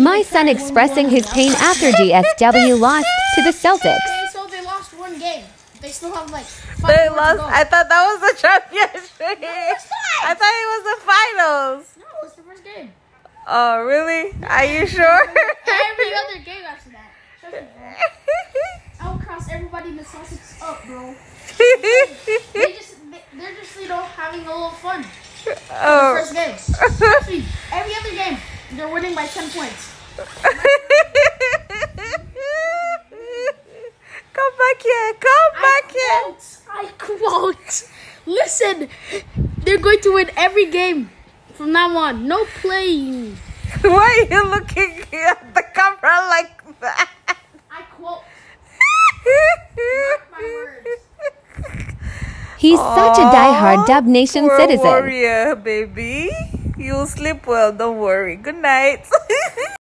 My son expressing his pain after GSW lost to the Celtics. Okay, so they lost one game. They still have like five They more to lost. go. I thought that was the championship. it's. I thought it was the finals. No, it's the first game. Oh, really? Are you sure? Every other game after that. Trust me, bro. I'll cross everybody in the Celtics up, bro. They just, they- they're just, you know, having a little fun. oh. First game. Every other game, they're winning by 10 points. Come back here. Come back here. quote, I quote. Listen, they're going to win every game from now on. No playing. Why are you looking at the camera like that? I quote. my words. He's such a die-hard Dub Nation citizen. warrior, baby. You'll sleep well, don't worry. Good night.